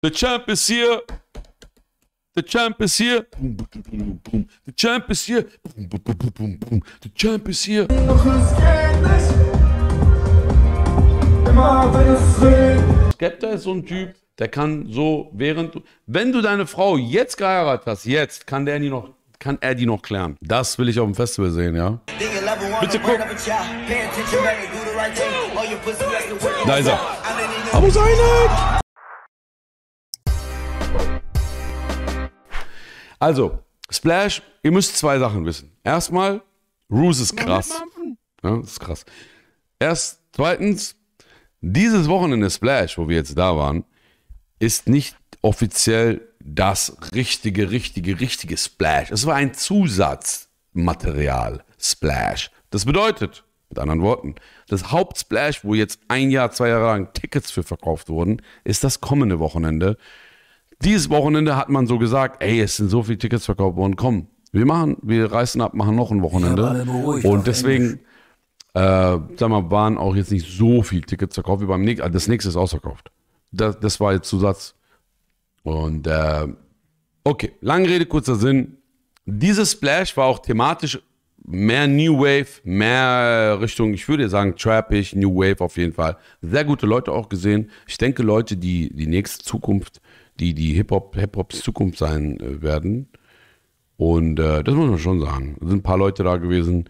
The champ is here. The champ is here. The champ is here. The champ is here. Skepta ist so ein Typ, der kann so, während du, wenn du deine Frau jetzt geheiratet hast, jetzt, kann der die noch, kann er die noch klären. Das will ich auf dem Festival sehen, ja. Bitte guck. Da ist er. Abo seine! Also, Splash, ihr müsst zwei Sachen wissen. Erstmal, Ruse ist krass. Ja, das ist krass. Erst, zweitens, dieses Wochenende Splash, wo wir jetzt da waren, ist nicht offiziell das richtige, richtige, richtige Splash. Es war ein Zusatzmaterial Splash. Das bedeutet, mit anderen Worten, das Hauptsplash, wo jetzt ein Jahr, zwei Jahre lang Tickets für verkauft wurden, ist das kommende Wochenende. Dieses Wochenende hat man so gesagt, ey, es sind so viele Tickets verkauft worden, komm, wir machen, wir reißen ab, machen noch ein Wochenende. Und deswegen, äh, sag mal, waren auch jetzt nicht so viele Tickets verkauft wie beim nächsten. Das nächste ist ausverkauft. Das, das war jetzt Zusatz. Und äh, okay, lange Rede, kurzer Sinn. Dieses Splash war auch thematisch mehr New Wave, mehr Richtung, ich würde sagen, trappig, New Wave auf jeden Fall. Sehr gute Leute auch gesehen. Ich denke, Leute, die die nächste Zukunft, die die Hip-Hop, Hip-Hops Zukunft sein äh, werden. Und äh, das muss man schon sagen. Es sind ein paar Leute da gewesen,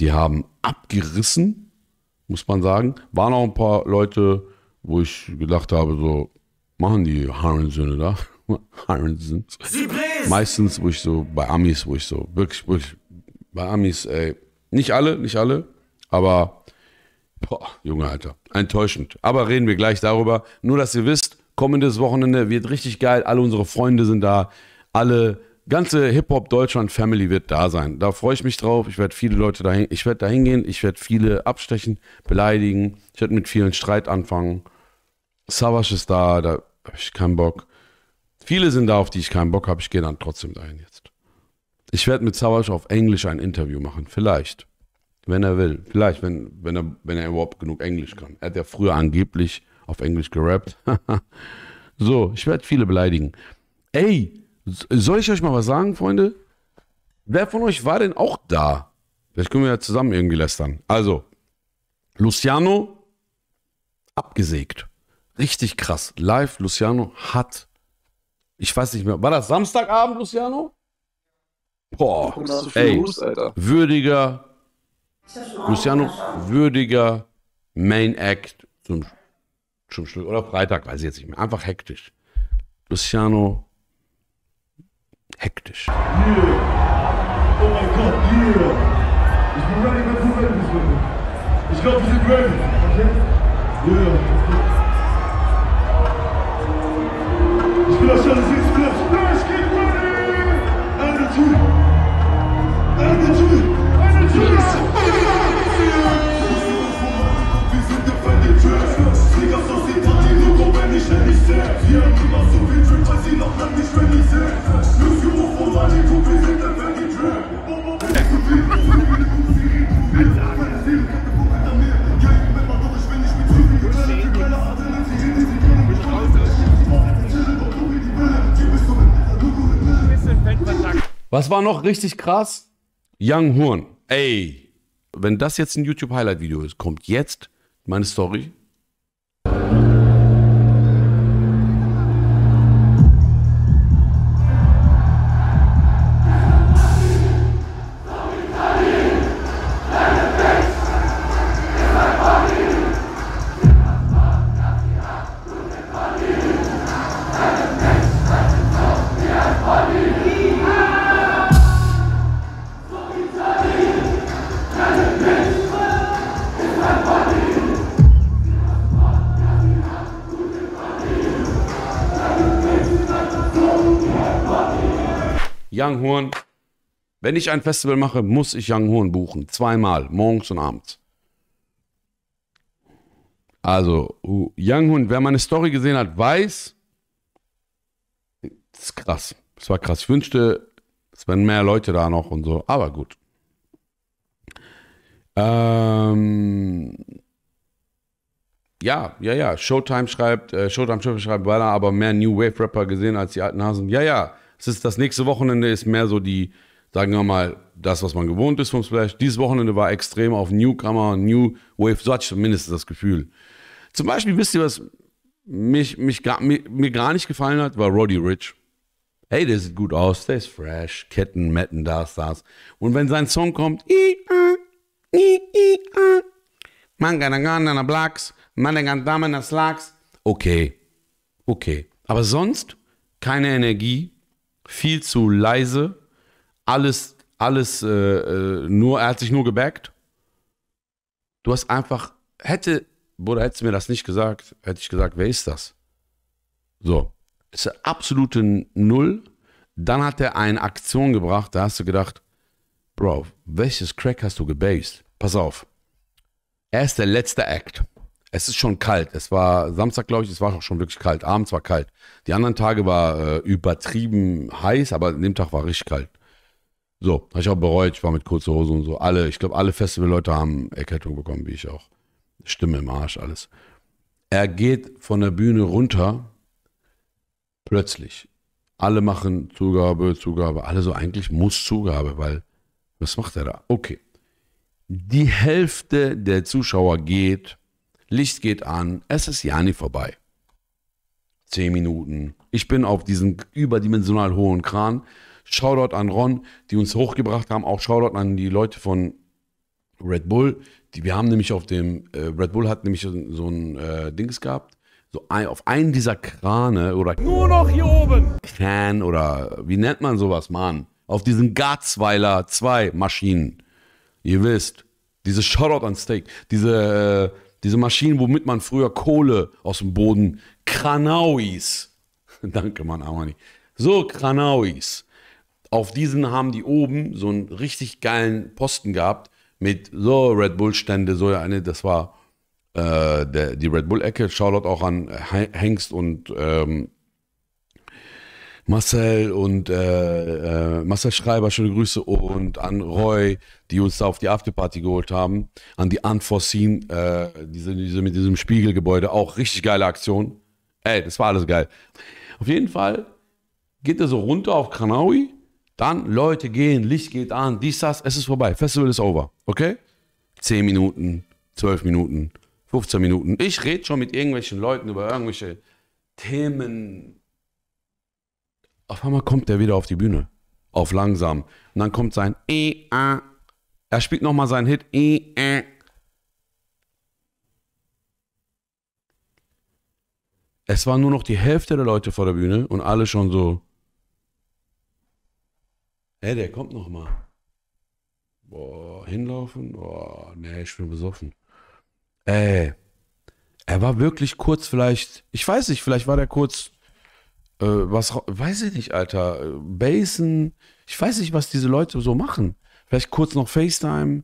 die haben abgerissen, muss man sagen. Waren auch ein paar Leute, wo ich gedacht habe, so, machen die Harrensöhne da? Harrensons. Meistens, wo ich so, bei Amis, wo ich so, wirklich, wirklich, bei Amis, ey, nicht alle, nicht alle, aber, boah, Junge, Alter, enttäuschend. Aber reden wir gleich darüber. Nur, dass ihr wisst, kommendes Wochenende wird richtig geil. Alle unsere Freunde sind da. Alle ganze Hip-Hop Deutschland Family wird da sein. Da freue ich mich drauf. Ich werde viele Leute dahin, ich werde da hingehen, ich werde viele abstechen, beleidigen. Ich werde mit vielen Streit anfangen. Savage ist da, da habe ich keinen Bock. Viele sind da, auf die ich keinen Bock habe. Ich gehe dann trotzdem dahin jetzt. Ich werde mit Savage auf Englisch ein Interview machen. Vielleicht. Wenn er will. Vielleicht, wenn, wenn, er, wenn er überhaupt genug Englisch kann. Er hat ja früher angeblich auf Englisch gerappt. so, ich werde viele beleidigen. Ey, soll ich euch mal was sagen, Freunde? Wer von euch war denn auch da? Vielleicht können wir ja zusammen irgendwie lästern. Also, Luciano abgesägt. Richtig krass. Live, Luciano hat, ich weiß nicht mehr, war das Samstagabend, Luciano? Boah, ey, los, würdiger, Luciano, würdiger Main Act zum, zum Schluss, oder Freitag, weiß ich jetzt nicht mehr, einfach hektisch. Luciano hektisch. Yeah. Oh mein Gott, yeah. Ich bin ready, wenn du ready bist. Ich glaube, wir sind ready. Okay? Yeah. Ich will euch alle sehen, Splash. Splash, get ready! Energy! Energy! Energy! Ich. Wir haben immer so viel Drip, weil sie noch lang nicht ready sind. Lös die hoch vor Manico, wir sind defended Trash. Was war noch richtig krass? Young Horn. Ey, wenn das jetzt ein YouTube-Highlight-Video ist, kommt jetzt meine Story. Young Horn. Wenn ich ein Festival mache, muss ich Young Horn buchen. Zweimal, morgens und abends. Also, Young Horn, wer meine Story gesehen hat, weiß, das ist krass. Das war krass. Ich wünschte, es wären mehr Leute da noch und so, aber gut. Ähm, Ja, ja, ja. Showtime schreibt, äh, Showtime schreibt weiter, aber mehr New Wave Rapper gesehen als die alten Hasen. Ja, ja. Es ist das nächste Wochenende ist mehr so die, sagen wir mal, das, was man gewohnt ist vom Splash. Dieses Wochenende war extrem auf Newcomer, New Wave. So hatte ich zumindest das Gefühl. Zum Beispiel, wisst ihr, was mich, mich gar, mir, mir gar nicht gefallen hat, war Roddy Rich. Hey, der sieht gut aus, der ist fresh, Ketten, Metten, das, das. Und wenn sein Song kommt, okay, okay. Aber sonst keine Energie, viel zu leise, alles, alles, äh, äh, nur, er hat sich nur gebackt. Du hast einfach, hätte, Bruder, hättest du mir das nicht gesagt, hätte ich gesagt, wer ist das? So, ist eine absolute Null. Dann hat er eine Aktion gebracht, da hast du gedacht, Bro, welches Crack hast du gebased? Pass auf. Er ist der letzte Act. Es ist schon kalt. Es war Samstag, glaube ich, es war auch schon wirklich kalt. Abends war kalt. Die anderen Tage war äh, übertrieben heiß, aber an dem Tag war richtig kalt. So, habe ich auch bereut. Ich war mit kurzer Hose und so. Alle, ich glaube, alle Festivalleute haben Erkältung bekommen, wie ich auch. Stimme im Arsch, alles. Er geht von der Bühne runter Plötzlich. Alle machen Zugabe, Zugabe. Alle so, eigentlich muss Zugabe, weil was macht er da? Okay. Die Hälfte der Zuschauer geht, Licht geht an, es ist ja nicht vorbei. Zehn Minuten. Ich bin auf diesen überdimensional hohen Kran. Shoutout an Ron, die uns hochgebracht haben. Auch Shoutout an die Leute von Red Bull. Die, wir haben nämlich auf dem, äh, Red Bull hat nämlich so, so ein äh, Dings gehabt so ein, auf einen dieser Krane oder Nur noch hier oben. Kran oder wie nennt man sowas, Mann? Auf diesen Garzweiler 2 Maschinen. Ihr wisst, diese Shoutout an Steak, diese, äh, diese Maschinen, womit man früher Kohle aus dem Boden, Kranauis. Danke, Mann, Amani. So, Kranauis. Auf diesen haben die oben so einen richtig geilen Posten gehabt mit so Red Bull Stände, so eine, das war äh, der, die Red Bull-Ecke. Shoutout auch an Hengst und ähm, Marcel und äh, äh, Marcel Schreiber, schöne Grüße und an Roy, die uns da auf die Afterparty geholt haben. An die Unforeseen, äh, diese, diese mit diesem Spiegelgebäude, auch richtig geile Aktion. Ey, das war alles geil. Auf jeden Fall geht er so runter auf Kranaui, dann Leute gehen, Licht geht an, dies, das, es ist vorbei, Festival ist over, okay? Zehn Minuten, zwölf Minuten, 15 Minuten. Ich rede schon mit irgendwelchen Leuten über irgendwelche Themen. Auf einmal kommt er wieder auf die Bühne. Auf langsam. Und dann kommt sein e -a. Er spielt nochmal seinen Hit. E -a. Es war nur noch die Hälfte der Leute vor der Bühne und alle schon so. Ey, der kommt nochmal. Boah, hinlaufen? Boah, nee, ich bin besoffen. Ey, er war wirklich kurz vielleicht, ich weiß nicht, vielleicht war der kurz, äh, was, weiß ich nicht, Alter, Basen, ich weiß nicht, was diese Leute so machen. Vielleicht kurz noch FaceTime.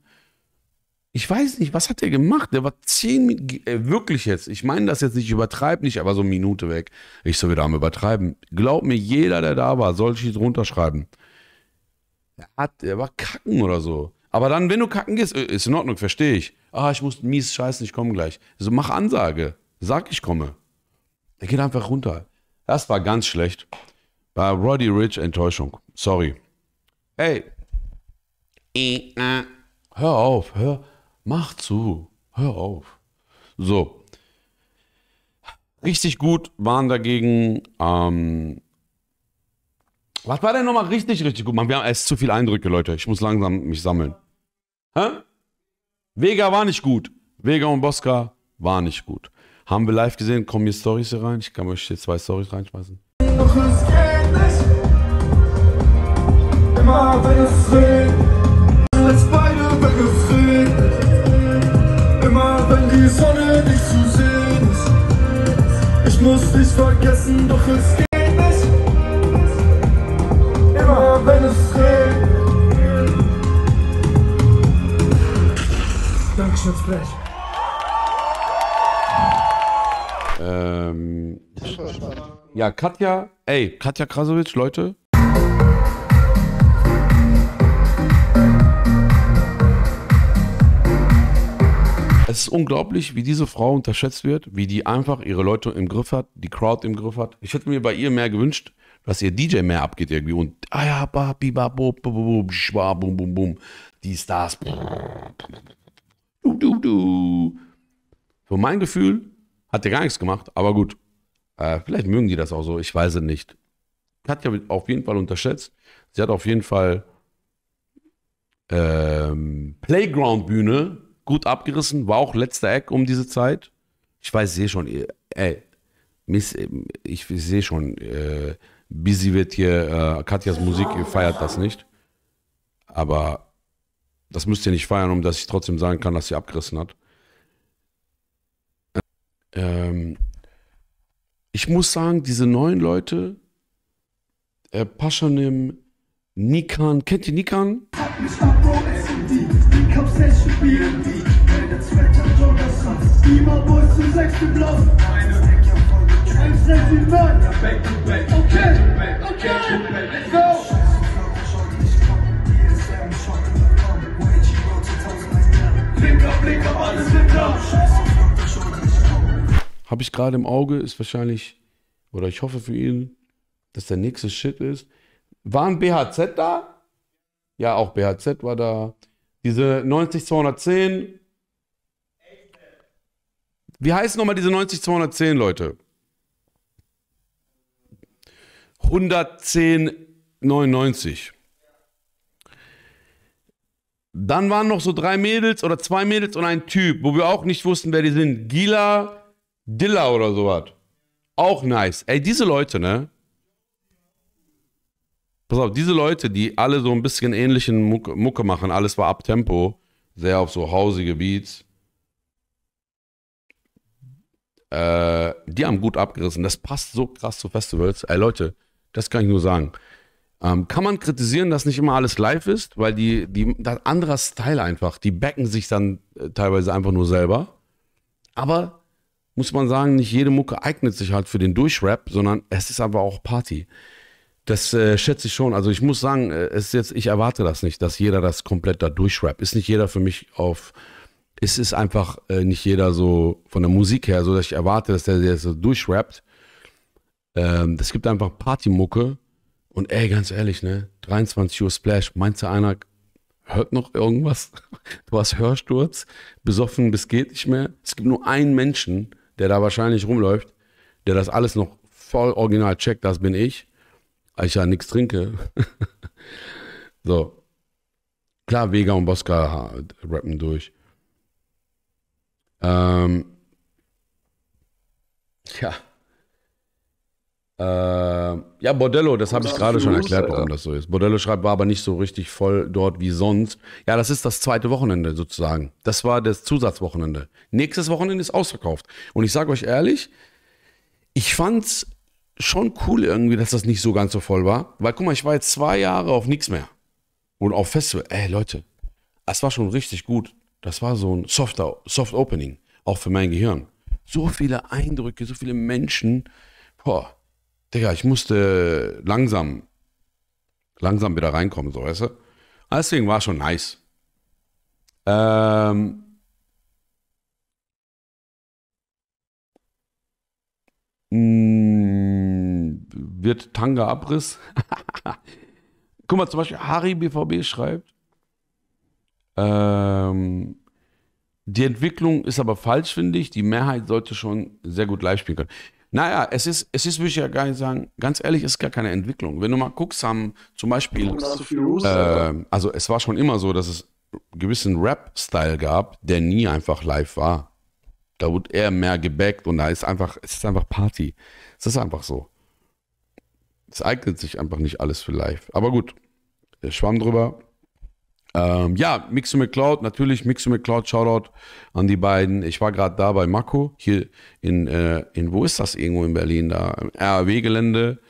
Ich weiß nicht, was hat der gemacht? Der war zehn Minuten, äh, wirklich jetzt, ich meine das jetzt nicht, übertreib nicht, aber so eine Minute weg. Ich so wieder am Übertreiben. Glaub mir, jeder, der da war, soll ich drunter schreiben. Er hat, er war kacken oder so. Aber dann, wenn du kacken gehst, äh, ist in Ordnung, verstehe ich. Ah, ich muss mies scheißen, ich komme gleich. So, mach Ansage. Sag, ich komme. Er geht einfach runter. Das war ganz schlecht. Bei Roddy Rich Enttäuschung. Sorry. Hey. Hör auf, hör. Mach zu. Hör auf. So. Richtig gut waren dagegen. Ähm, was war denn nochmal richtig, richtig gut? Man, wir haben erst zu viele Eindrücke, Leute. Ich muss langsam mich sammeln. Hä? Vega war nicht gut. Vega und Bosca war nicht gut. Haben wir live gesehen, kommen hier Stories hier rein. Ich kann euch hier zwei Stories reinschmeißen. Doch es geht nicht. Immer wenn es regnet, lässt beide weggefegt. Immer wenn die Sonne nicht zu sehen ist. Ich muss dich vergessen, doch es geht nicht. Immer wenn es regnet. Dankeschön, Splash. Ähm, ja, Katja, ey, Katja Krasowitsch, Leute. Es ist unglaublich, wie diese Frau unterschätzt wird, wie die einfach ihre Leute im Griff hat, die Crowd im Griff hat. Ich hätte mir bei ihr mehr gewünscht, dass ihr DJ mehr abgeht irgendwie und ah ja, ba, bi, ba, bo, bo, bo, bo, bum, bum, bum, die Stars. Du, du, du. Für mein Gefühl hat der gar nichts gemacht, aber gut. Äh, vielleicht mögen die das auch so, ich weiß es nicht. Katja wird auf jeden Fall unterschätzt. Sie hat auf jeden Fall ähm, Playground-Bühne gut abgerissen, war auch letzter Eck um diese Zeit. Ich weiß, sehe schon, ey, Miss, ich sehe schon, äh, Busy wird hier, äh, Katjas Musik, ihr feiert das nicht. Aber das müsst ihr nicht feiern, um dass ich trotzdem sagen kann, dass sie abgerissen hat. Ähm, ich muss sagen, diese neuen Leute, äh, Paschanim, Nikan, kennt ihr Nikan? mich ab, Bro, SMD. Die Cups, Session, BNB. Meine Zwetter, Jogger, Beamer, Boys, zum sechsten Block. Meine Deck, ja, voll mit Trends, Resident Man. Ja, back to back. Okay, okay, let's go. Blink up, blink up, alles wird da. Habe ich gerade im Auge, ist wahrscheinlich, oder ich hoffe für ihn, dass der nächste Shit ist. War ein BHZ da? Ja, auch BHZ war da. Diese 90210. Wie heißen nochmal diese 90210, Leute? 110,99. Dann waren noch so drei Mädels oder zwei Mädels und ein Typ, wo wir auch nicht wussten, wer die sind. Gila, Dilla oder sowas. Auch nice. Ey, diese Leute, ne? Pass auf, diese Leute, die alle so ein bisschen ähnlichen Mucke, Mucke machen, alles war ab Tempo, sehr auf so hausige Beats. Äh, die haben gut abgerissen. Das passt so krass zu Festivals. Ey, Leute, das kann ich nur sagen. Ähm, kann man kritisieren, dass nicht immer alles live ist, weil die, die, das anderer Style einfach, die backen sich dann äh, teilweise einfach nur selber. Aber muss man sagen, nicht jede Mucke eignet sich halt für den Durchrap, sondern es ist aber auch Party. Das äh, schätze ich schon. Also ich muss sagen, äh, es jetzt, ich erwarte das nicht, dass jeder das komplett da durchrappt. Ist nicht jeder für mich auf, es ist einfach äh, nicht jeder so von der Musik her, so dass ich erwarte, dass der, der so durchrappt. Ähm, es gibt einfach Partymucke und ey, ganz ehrlich, ne, 23 Uhr Splash, meinst du einer hört noch irgendwas? Du hast Hörsturz, besoffen bis geht nicht mehr. Es gibt nur einen Menschen, der da wahrscheinlich rumläuft, der das alles noch voll original checkt, das bin ich weil ich ja nichts trinke. so. Klar, Vega und Bosca rappen durch. Ähm, ja. Äh, ja, Bordello, das habe ich gerade schon erklärt, warum das so ist. Bordello schreibt, war aber nicht so richtig voll dort wie sonst. Ja, das ist das zweite Wochenende sozusagen. Das war das Zusatzwochenende. Nächstes Wochenende ist ausverkauft. Und ich sage euch ehrlich, ich fand's schon cool irgendwie, dass das nicht so ganz so voll war. Weil guck mal, ich war jetzt zwei Jahre auf nichts mehr. Und auf Festival. Ey, Leute, das war schon richtig gut. Das war so ein Soft, Soft Opening, auch für mein Gehirn. So viele Eindrücke, so viele Menschen. Boah, Digga, ich musste langsam, langsam wieder reinkommen, so, weißt du? Deswegen war schon nice. Ähm, mh, wird Tanga Abriss? Guck mal, zum Beispiel Harry BVB schreibt, ähm, die Entwicklung ist aber falsch, finde ich. Die Mehrheit sollte schon sehr gut live spielen können. Naja, es ist, es ist, würde ich ja gar nicht sagen, ganz ehrlich, es ist gar keine Entwicklung. Wenn du mal guckst, haben zum Beispiel, äh, also es war schon immer so, dass es einen gewissen Rap-Style gab, der nie einfach live war. Da wurde eher mehr gebackt und da ist einfach, es ist einfach Party. Es ist einfach so. Es eignet sich einfach nicht alles für live. Aber gut, Schwamm drüber. Ähm, ja, Mixo McCloud, natürlich Mixo McCloud, Shoutout an die beiden. Ich war gerade da bei Mako, hier in, äh, in, wo ist das irgendwo in Berlin? Da, RAW-Gelände,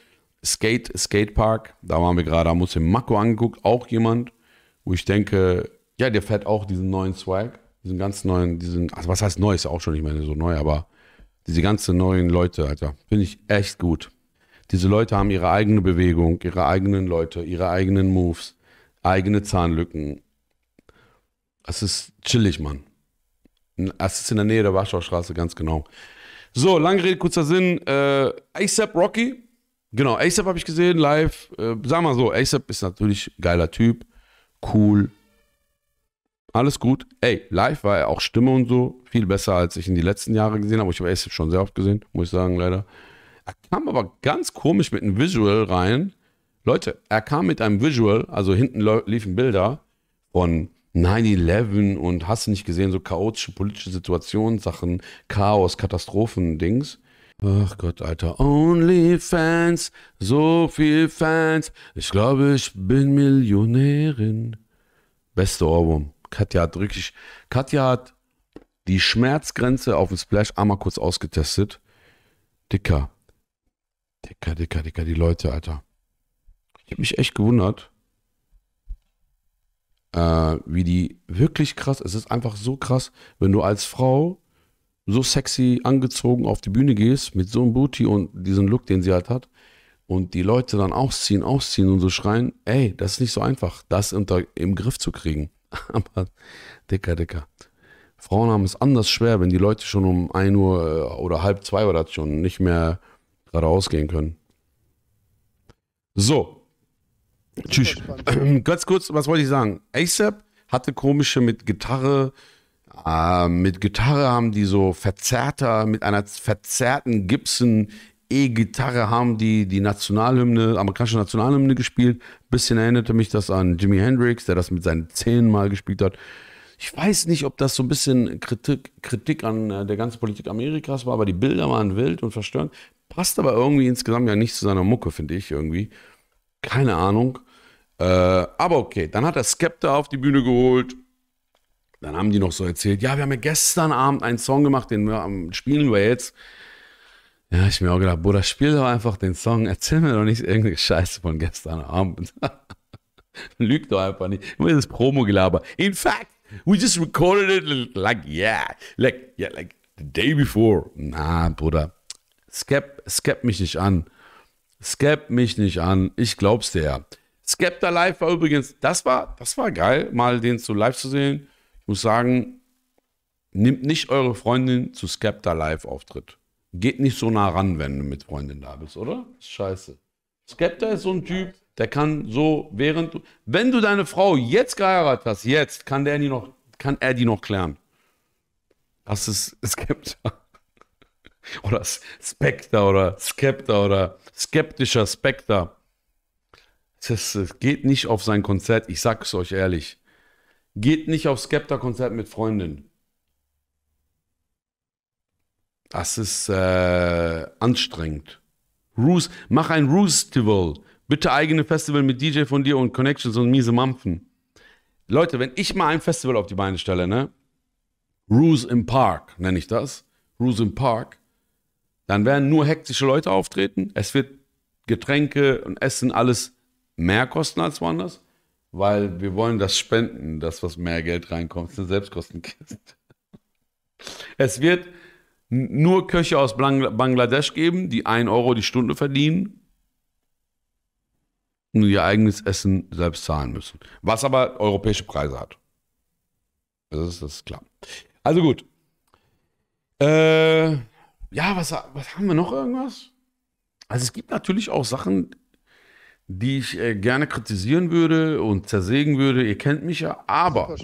Skate, Skatepark. Da waren wir gerade, haben uns den Mako angeguckt, auch jemand, wo ich denke, ja, der fährt auch diesen neuen Swag, diesen ganz neuen, diesen, also was heißt neu, ist auch schon nicht mehr so neu, aber diese ganzen neuen Leute, Alter, finde ich echt gut. Diese Leute haben ihre eigene Bewegung, ihre eigenen Leute, ihre eigenen Moves eigene Zahnlücken. Es ist chillig, Mann. Es ist in der Nähe der Warschauer Straße, ganz genau. So, lange Rede, kurzer Sinn. Äh, ASAP Rocky. Genau, ASAP habe ich gesehen live. Äh, sag mal so, ASAP ist natürlich geiler Typ. Cool. Alles gut. Ey, live war er auch Stimme und so. Viel besser, als ich in die letzten Jahre gesehen habe. Ich habe ASAP schon sehr oft gesehen, muss ich sagen, leider. Er kam aber ganz komisch mit einem Visual rein. Leute, er kam mit einem Visual, also hinten liefen Bilder von 9-11 und hast du nicht gesehen, so chaotische politische Situationen, Sachen, Chaos, Katastrophen, Dings. Ach Gott, Alter. Onlyfans, so viel Fans. Ich glaube, ich bin Millionärin. Beste Ohrwurm. Katja hat wirklich, Katja hat die Schmerzgrenze auf dem Splash einmal kurz ausgetestet. Dicker. Dicker, dicker, dicker, die Leute, Alter. Ich habe mich echt gewundert, äh, wie die wirklich krass, es ist einfach so krass, wenn du als Frau so sexy angezogen auf die Bühne gehst, mit so einem Booty und diesem Look, den sie halt hat, und die Leute dann ausziehen, ausziehen und so schreien, ey, das ist nicht so einfach, das unter, im Griff zu kriegen. Aber dicker, dicker. Frauen haben es anders schwer, wenn die Leute schon um 1 Uhr äh, oder halb zwei oder schon nicht mehr geradeaus gehen können. So. Tschüss. Ganz kurz, was wollte ich sagen? ASAP hatte komische mit Gitarre. Äh, mit Gitarre haben die so verzerrter, mit einer verzerrten Gibson E-Gitarre haben die die Nationalhymne, amerikanische Nationalhymne gespielt. Bisschen erinnerte mich das an Jimi Hendrix, der das mit seinen Zähnen mal gespielt hat. Ich weiß nicht, ob das so ein bisschen Kritik, Kritik an äh, der ganzen Politik Amerikas war, aber die Bilder waren wild und verstörend. Passt aber irgendwie insgesamt ja nicht zu seiner Mucke, finde ich irgendwie. Keine Ahnung. Äh, aber okay, dann hat er Skepta auf die Bühne geholt. Dann haben die noch so erzählt, ja, wir haben ja gestern Abend einen Song gemacht, den wir am spielen wir jetzt. Ja, ich mir auch gedacht, Bruder, spiel doch einfach den Song. Erzähl mir doch nicht irgendeine Scheiße von gestern Abend. Lüg doch einfach nicht. Immer das Promo-Gelaber. In fact, we just recorded it like, yeah, like, yeah, like the day before. Na, Bruder. Skep, skep mich nicht an. Skep mich nicht an. Ich glaub's dir. Skepta Live war übrigens, das war, das war geil, mal den zu live zu sehen. Ich muss sagen, nehmt nicht eure Freundin zu Skepta Live Auftritt. Geht nicht so nah ran, wenn du mit Freundin da bist, oder? Ist scheiße. Skepta ist so ein Typ, der kann so, während du, wenn du deine Frau jetzt geheiratet hast, jetzt, kann der die noch, kann er die noch klären. Das ist Skepta. Oder Spectre oder Skepta oder skeptischer Spectre. Es geht nicht auf sein Konzert, ich sag's euch ehrlich. Geht nicht auf Skepta-Konzert mit Freundin. Das ist äh, anstrengend. Roos, mach ein Roos-Festival. Bitte eigene Festival mit DJ von dir und Connections und miese Mampfen. Leute, wenn ich mal ein Festival auf die Beine stelle, ne? Roos im Park, nenne ich das. Roos im Park. Dann werden nur hektische Leute auftreten. Es wird Getränke und Essen alles mehr kosten als woanders, weil wir wollen das spenden, das, was mehr Geld reinkommt. Ist eine Selbstkostenkiste. Es wird nur Köche aus Bangl- Bangladesch geben, die 1 Euro die Stunde verdienen und ihr eigenes Essen selbst zahlen müssen. Was aber europäische Preise hat. Das ist, das ist klar. Also gut. Äh, ja, was, was haben wir noch irgendwas? Also es gibt natürlich auch Sachen, die ich äh, gerne kritisieren würde und zersägen würde. Ihr kennt mich ja, aber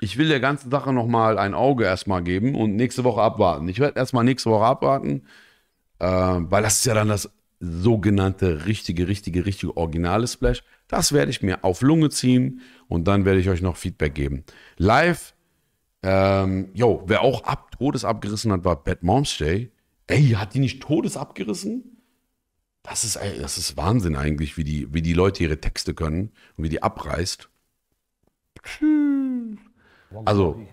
ich will der ganzen Sache nochmal ein Auge erstmal geben und nächste Woche abwarten. Ich werde erstmal nächste Woche abwarten, äh, weil das ist ja dann das sogenannte richtige, richtige, richtige originale Splash. Das werde ich mir auf Lunge ziehen und dann werde ich euch noch Feedback geben. Live, ähm, yo, wer auch ab Todes abgerissen hat, war Bad Moms Day. Ey, hat die nicht Todes abgerissen? Das ist, das ist Wahnsinn eigentlich, wie die, wie die Leute ihre Texte können und wie die abreißt. Also,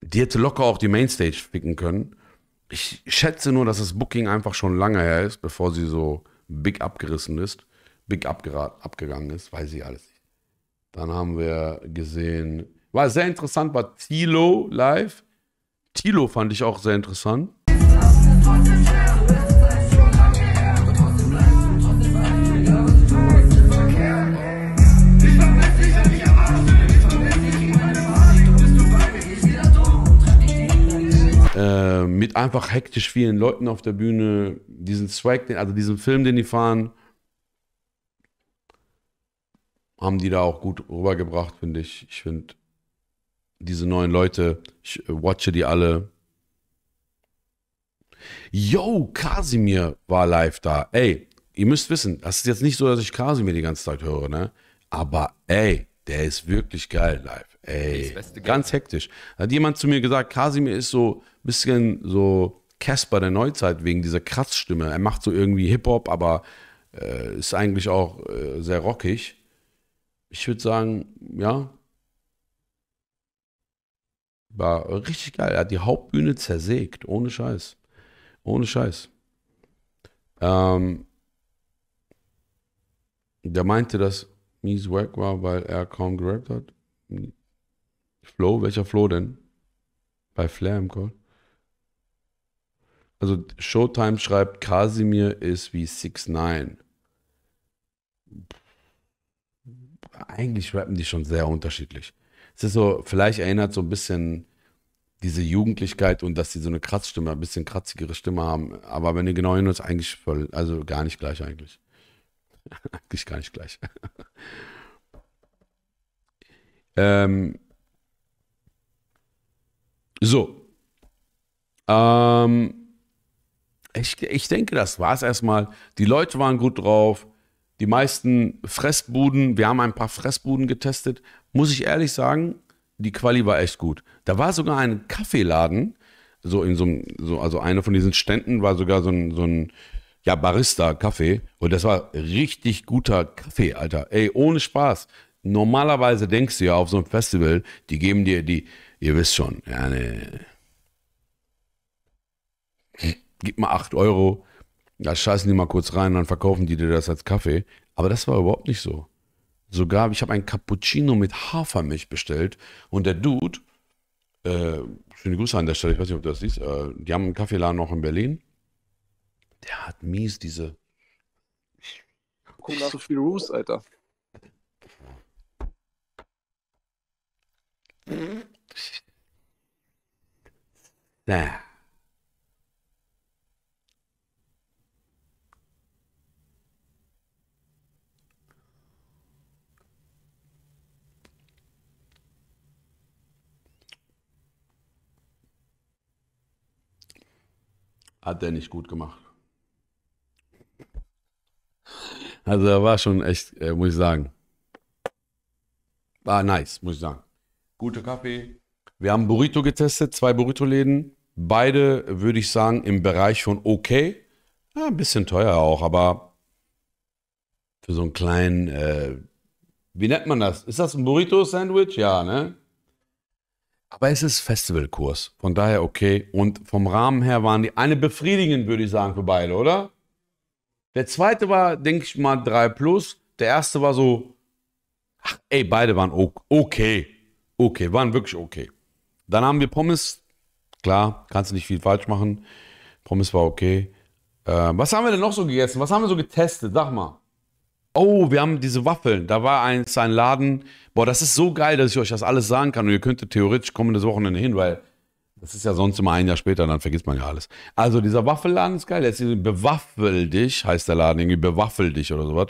die hätte locker auch die Mainstage ficken können. Ich schätze nur, dass das Booking einfach schon lange her ist, bevor sie so big abgerissen ist, big abgegangen ist, weiß ich alles nicht. Dann haben wir gesehen, war sehr interessant, war Tilo live. Tilo fand ich auch sehr interessant. Äh, mit einfach hektisch vielen Leuten auf der Bühne, diesen Swag, also diesen Film, den die fahren, haben die da auch gut rübergebracht, finde ich. Ich finde, diese neuen Leute, ich äh, watche die alle. Yo, Kasimir war live da. Ey, ihr müsst wissen, das ist jetzt nicht so, dass ich Kasimir die ganze Zeit höre, ne? Aber ey, der ist wirklich geil live. Ey, ganz hektisch. Hat jemand zu mir gesagt, Kasimir ist so ein bisschen so Casper der Neuzeit wegen dieser Kratzstimme. Er macht so irgendwie Hip-Hop, aber äh, ist eigentlich auch äh, sehr rockig. Ich würde sagen, ja. War richtig geil. Er hat die Hauptbühne zersägt, ohne Scheiß. Ohne Scheiß. Ähm, der meinte, dass Mies wack war, weil er kaum gerappt hat. Flo, welcher Flo denn? Bei Flair im Call. Also Showtime schreibt, Kasimir ist wie 6 9 Eigentlich rappen die schon sehr unterschiedlich. Es ist so, vielleicht erinnert so ein bisschen diese Jugendlichkeit und dass die so eine Kratzstimme, ein bisschen kratzigere Stimme haben. Aber wenn ihr genau hinhört, ist eigentlich voll, also gar nicht gleich eigentlich. eigentlich gar nicht gleich. ähm, so. Ähm, ich, ich denke, das war es erstmal. Die Leute waren gut drauf. Die meisten Fressbuden, wir haben ein paar Fressbuden getestet. Muss ich ehrlich sagen, die Quali war echt gut. Da war sogar ein Kaffeeladen, so in so einem, so, also einer von diesen Ständen war sogar so ein, so ein ja, Barista-Kaffee. Und das war richtig guter Kaffee, Alter. Ey, ohne Spaß. Normalerweise denkst du ja auf so einem Festival, die geben dir die, ihr wisst schon, ja, ne, gib mal 8 Euro, da scheißen die mal kurz rein, dann verkaufen die dir das als Kaffee. Aber das war überhaupt nicht so. Sogar, ich habe ein Cappuccino mit Hafermilch bestellt und der Dude, äh, schöne Grüße an der Stelle, ich weiß nicht, ob du das siehst, äh, die haben einen Kaffeeladen noch in Berlin. Der hat mies diese, Guck nach so viel Roos, Alter. na, hat der nicht gut gemacht. Also er war schon echt, äh, muss ich sagen. War nice, muss ich sagen. Guter Kaffee. Wir haben Burrito getestet, zwei Burrito-Läden. Beide, würde ich sagen, im Bereich von okay. Ja, ein bisschen teuer auch, aber für so einen kleinen, äh, wie nennt man das? Ist das ein Burrito-Sandwich? Ja, ne? Aber es ist Festivalkurs, von daher okay. Und vom Rahmen her waren die eine befriedigend, würde ich sagen, für beide, oder? Der zweite war, denke ich mal, 3 plus. Der erste war so, ach, ey, beide waren okay. Okay, waren wirklich okay. Dann haben wir Pommes. Klar, kannst du nicht viel falsch machen. Pommes war okay. Äh, was haben wir denn noch so gegessen? Was haben wir so getestet? Sag mal. Oh, wir haben diese Waffeln. Da war eins, ein Laden. Boah, das ist so geil, dass ich euch das alles sagen kann. Und ihr könntet theoretisch kommendes Wochenende hin, weil das ist ja sonst immer ein Jahr später, dann vergisst man ja alles. Also dieser Waffelladen ist geil. Der ist bewaffel dich, heißt der Laden, irgendwie bewaffel dich oder sowas.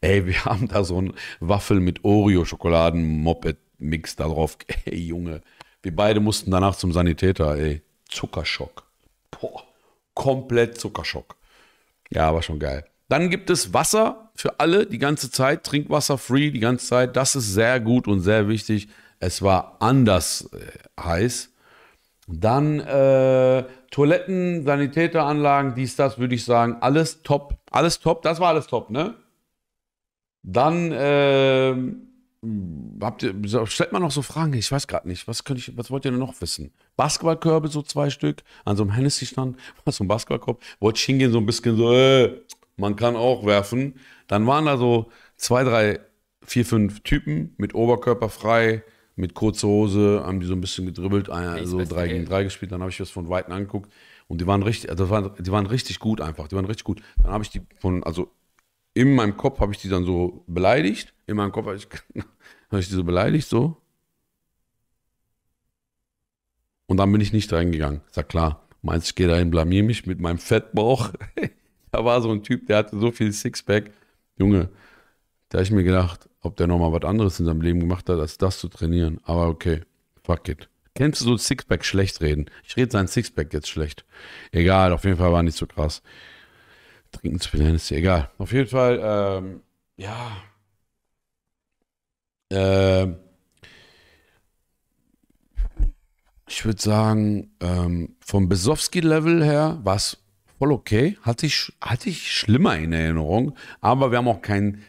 Ey, wir haben da so ein Waffel mit Oreo-Schokoladen-Moped-Mix da drauf. Ey, Junge. Wir beide mussten danach zum Sanitäter, ey. Zuckerschock. Boah, komplett Zuckerschock. Ja, war schon geil. Dann gibt es Wasser für alle die ganze Zeit, Trinkwasser free die ganze Zeit. Das ist sehr gut und sehr wichtig. Es war anders äh, heiß. Dann äh, Toiletten, Sanitäteranlagen, dies, das, würde ich sagen, alles top. Alles top, das war alles top, ne? Dann ähm, habt ihr, stellt man noch so Fragen, ich weiß gerade nicht, was, ich, was wollt ihr denn noch wissen? Basketballkörbe, so zwei Stück, an so einem Hennessy-Stand, was so ein Basketballkorb, wollte ich hingehen, so ein bisschen so, äh, man kann auch werfen. Dann waren da so zwei, drei, vier, fünf Typen mit Oberkörper frei, mit kurzer Hose, haben die so ein bisschen gedribbelt, so drei gegen drei gespielt, dann habe ich das von Weitem angeguckt und die waren richtig, also das waren, die waren richtig gut einfach, die waren richtig gut. Dann habe ich die von, also in meinem Kopf habe ich die dann so beleidigt, in meinem Kopf habe ich, habe ich die so beleidigt, so. Und dann bin ich nicht reingegangen, ja klar. Meinst ich gehe dahin, blamier mich mit meinem Fettbauch? da war so ein Typ, der hatte so viel Sixpack. Junge, da habe ich mir gedacht, ob der nochmal was anderes in seinem Leben gemacht hat, als das zu trainieren. Aber okay, fuck it. Kennst du so Sixpack schlecht reden? Ich rede sein Sixpack jetzt schlecht. Egal, auf jeden Fall war nicht so krass. Trinken zu viel Hennessy, egal. Auf jeden Fall, ähm, ja. Ähm, ich würde sagen, ähm, vom Besowski-Level her war es voll okay. Hatte ich, hatte ich schlimmer in Erinnerung. Aber wir haben auch keinen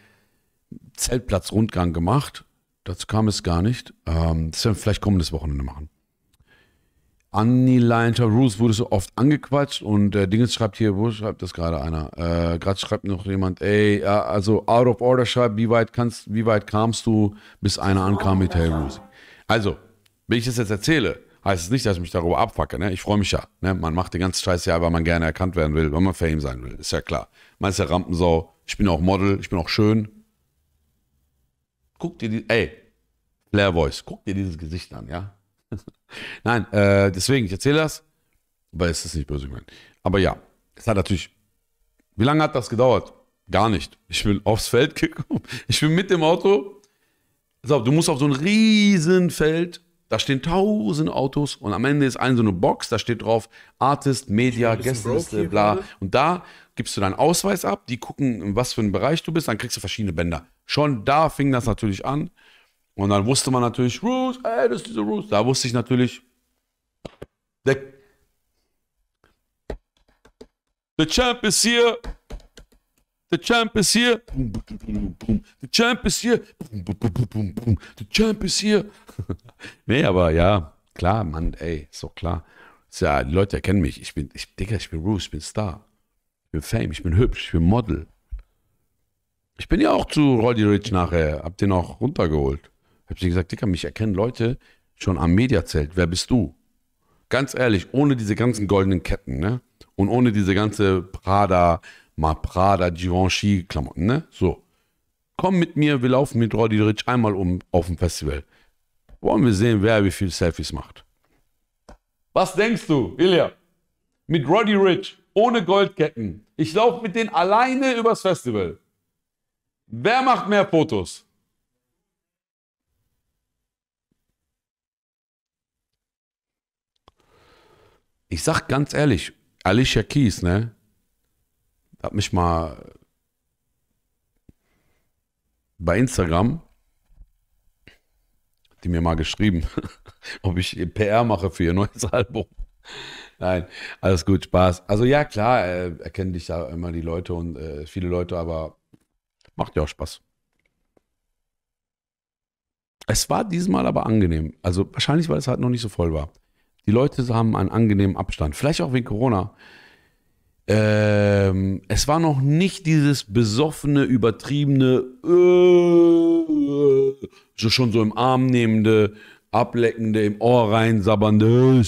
Zeltplatzrundgang gemacht. Dazu kam es gar nicht. Ähm, das werden wir vielleicht kommendes Wochenende machen. Lionter Roos wurde so oft angequatscht und der Dingens schreibt hier, wo schreibt das gerade einer? Äh, gerade schreibt noch jemand, ey, ja, also out of order schreibt, wie weit kannst, wie weit kamst du, bis einer ankam mit Hey Roos? Also, wenn ich das jetzt erzähle, heißt es nicht, dass ich mich darüber abfacke. Ne? Ich freue mich ja. Ne? Man macht den ganzen Scheiß ja, weil man gerne erkannt werden will, weil man Fame sein will. Ist ja klar. Man ist ja Rampensau. Ich bin auch Model, ich bin auch schön. Guck dir die, ey, Flair Voice, guck dir dieses Gesicht an, ja? Nein, äh, deswegen, ich erzähle das, aber es ist nicht böse gemeint. Aber ja, es hat natürlich, wie lange hat das gedauert? Gar nicht. Ich bin aufs Feld gekommen. Ich bin mit dem Auto. So, du musst auf so ein riesen Feld, da stehen tausend Autos und am Ende ist eine so eine Box, da steht drauf Artist, Media, Gästeliste, bla. Und da gibst du deinen Ausweis ab, die gucken, in was für einen Bereich du bist, dann kriegst du verschiedene Bänder. Schon da fing das natürlich an. Und dann wusste man natürlich, Roos, ey, das ist diese Roos. Da wusste ich natürlich, der, der Champ ist hier. Der Champ ist hier. Der Champ ist hier. Der Champ ist hier. nee, aber ja, klar, Mann, ey, ist doch klar. Ist ja, die Leute erkennen mich. Ich bin, ich, Digga, ich bin Roos, ich bin Star. Ich bin Fame, ich bin hübsch, ich bin Model. Ich bin ja auch zu Roddy Rich nachher, hab den auch runtergeholt. Hab sie gesagt, Dicker, mich erkennen Leute schon am Mediazelt. Wer bist du? Ganz ehrlich, ohne diese ganzen goldenen Ketten, ne? Und ohne diese ganze Prada, mal Prada, Givenchy-Klamotten, ne? So. Komm mit mir, wir laufen mit Roddy Rich einmal um auf dem Festival. Wollen wir sehen, wer wie viel Selfies macht. Was denkst du, Ilja? Mit Roddy Rich, ohne Goldketten. Ich laufe mit denen alleine übers Festival. Wer macht mehr Fotos? Ich sag ganz ehrlich, Alicia Keys, ne? Hat mich mal bei Instagram, die mir mal geschrieben, ob ich PR mache für ihr neues Album. Nein, alles gut, Spaß. Also ja, klar, äh, erkennen dich da immer die Leute und äh, viele Leute, aber macht ja auch Spaß. Es war diesmal aber angenehm. Also wahrscheinlich, weil es halt noch nicht so voll war. Die Leute haben einen angenehmen Abstand. Vielleicht auch wegen Corona. Ähm, es war noch nicht dieses besoffene, übertriebene, äh, so schon so im Arm nehmende, ableckende, im Ohr reinsabbernde.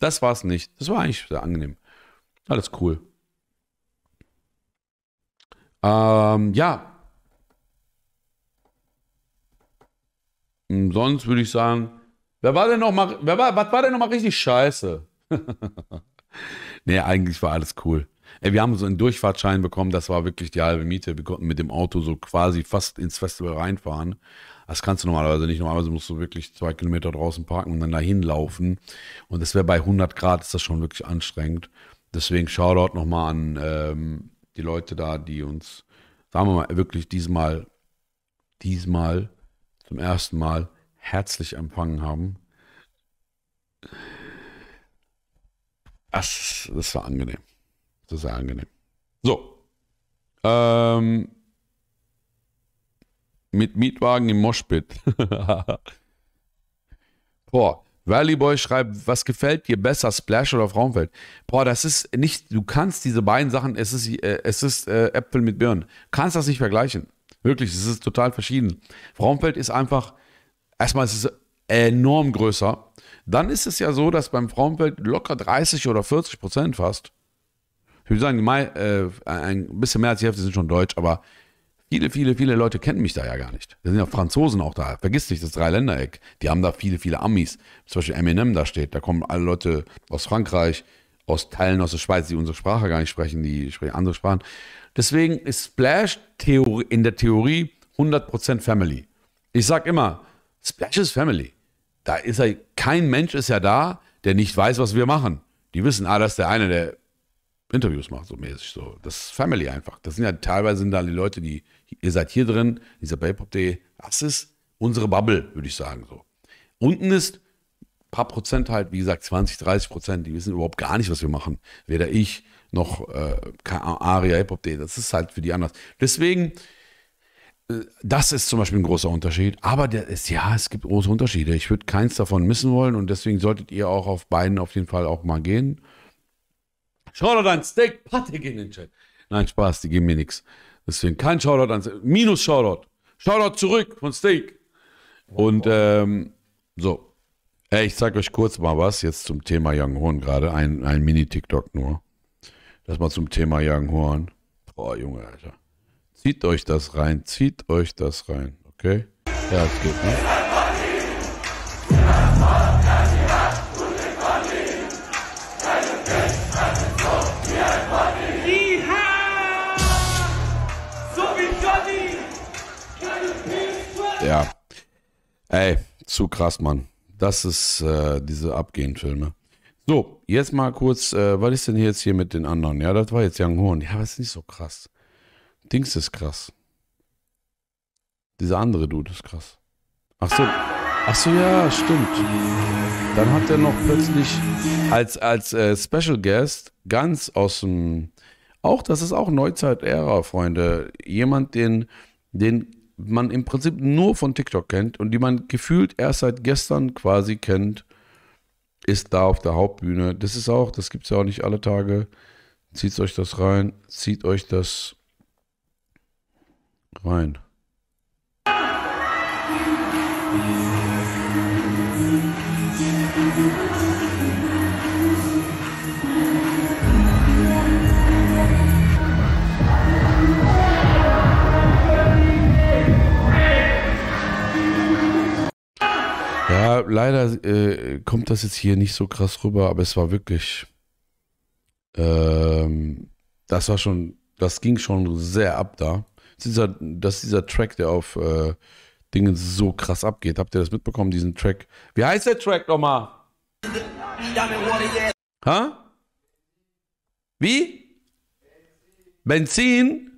Das war es nicht. Das war eigentlich sehr angenehm. Alles cool. Ähm, ja. Und sonst würde ich sagen, wer war denn noch mal, wer war, was war denn noch mal richtig scheiße? nee, eigentlich war alles cool. Ey, wir haben so einen Durchfahrtschein bekommen, das war wirklich die halbe Miete. Wir konnten mit dem Auto so quasi fast ins Festival reinfahren. Das kannst du normalerweise nicht. Normalerweise musst du wirklich zwei Kilometer draußen parken und dann dahin laufen. Und das wäre bei 100 Grad, ist das schon wirklich anstrengend. Deswegen Shoutout nochmal an ähm, die Leute da, die uns, sagen wir mal, wirklich diesmal, diesmal zum ersten Mal herzlich empfangen haben. Das, das war angenehm. Das war angenehm. So. Ähm, mit Mietwagen im Moshpit. Boah, Valley Boy schreibt, was gefällt dir besser, Splash oder Frauenfeld? Boah, das ist nicht, du kannst diese beiden Sachen, es ist, äh, es ist äh, Äpfel mit Birnen, kannst das nicht vergleichen. Wirklich, es ist total verschieden. Frauenfeld ist einfach, erstmal ist es enorm größer. Dann ist es ja so, dass beim Frauenfeld locker 30 oder 40 Prozent fast, ich würde sagen, äh, ein bisschen mehr als die Hälfte sind schon deutsch, aber Viele, viele, viele Leute kennen mich da ja gar nicht. Da sind ja Franzosen auch da. Vergiss nicht, das Dreiländereck. Die haben da viele, viele Amis. Zum Beispiel Eminem da steht. Da kommen alle Leute aus Frankreich, aus Teilen aus der Schweiz, die unsere Sprache gar nicht sprechen, die sprechen andere Sprachen. Deswegen ist Splash in der Theorie 100% Family. Ich sag immer, Ist Family. Da ist ja, kein Mensch ist ja da, der nicht weiß, was wir machen. Die wissen, ah, das ist der eine, der Interviews macht, so mäßig. So. Das ist Family einfach. Das sind ja teilweise sind da die Leute, die, ihr seid hier drin, dieser Baypop.de, das ist unsere Bubble, würde ich sagen. So. Unten ist ein paar Prozent halt, wie gesagt, 20, 30 Prozent, die wissen überhaupt gar nicht, was wir machen. Weder ich noch äh, Aria, Hip-Hop.de, das ist halt für die anders. Deswegen, das ist zum Beispiel ein großer Unterschied. Aber der ist, ja, es gibt große Unterschiede. Ich würde keins davon missen wollen und deswegen solltet ihr auch auf beiden auf jeden Fall auch mal gehen. Shoutout an Steak Patrick in den Chat. Nein, Spaß, die geben mir nichts. Deswegen kein Shoutout an. Minus Shoutout. Shoutout zurück von Steak. Und ähm, so. Ey, ich zeig euch kurz mal was jetzt zum Thema Young Horn gerade. Ein, ein Mini-TikTok nur. Das mal zum Thema Young Horn. Boah, Junge, Alter. Zieht euch das rein. Zieht euch das rein. Okay? Ja, es geht, ne? Ja. Ey, zu krass, Mann. Das ist äh, diese Abgehen-Filme. So, jetzt mal kurz, äh, was ist denn jetzt hier mit den anderen? Ja, das war jetzt Young Horn. Ja, aber ist nicht so krass. Dings ist krass. Dieser andere Dude ist krass. Ach so. Ach so, ja, stimmt. Dann hat er noch plötzlich als, als äh, Special Guest ganz aus dem, auch, das ist auch Neuzeit-Ära, Freunde. Jemand, den, den man im Prinzip nur von TikTok kennt und die man gefühlt erst seit gestern quasi kennt, ist da auf der Hauptbühne. Das ist auch, das gibt es ja auch nicht alle Tage. Zieht euch das rein, zieht euch das rein. Ja, leider äh, kommt das jetzt hier nicht so krass rüber, aber es war wirklich, ähm, das war schon, das ging schon sehr ab da. Dieser, das ist dieser Track, der auf äh, Dingen so krass abgeht. Habt ihr das mitbekommen, diesen Track? Wie heißt der Track nochmal? Ha? Wie? Benzin?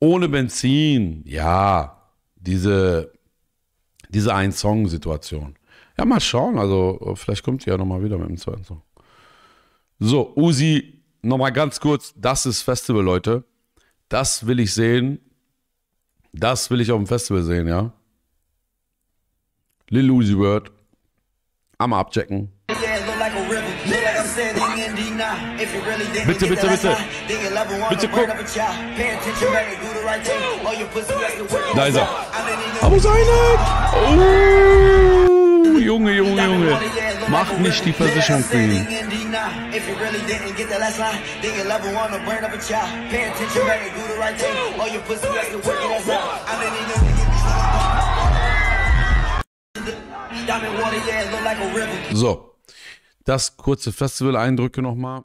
Ohne Benzin, ja. Diese, diese Ein-Song-Situation. Ja, mal schauen. Also, vielleicht kommt sie ja nochmal wieder mit dem zweiten Song. So, Uzi, nochmal ganz kurz. Das ist Festival, Leute. Das will ich sehen. Das will ich auf dem Festival sehen, ja. Lil Uzi Word. Am abchecken. Bitte, bitte, bitte. Bitte guck. Da ist er. Abu Seinek! Oh, Junge, Junge, Junge. Mach nicht die Versicherung für ihn. So, das kurze Festival-Eindrücke nochmal.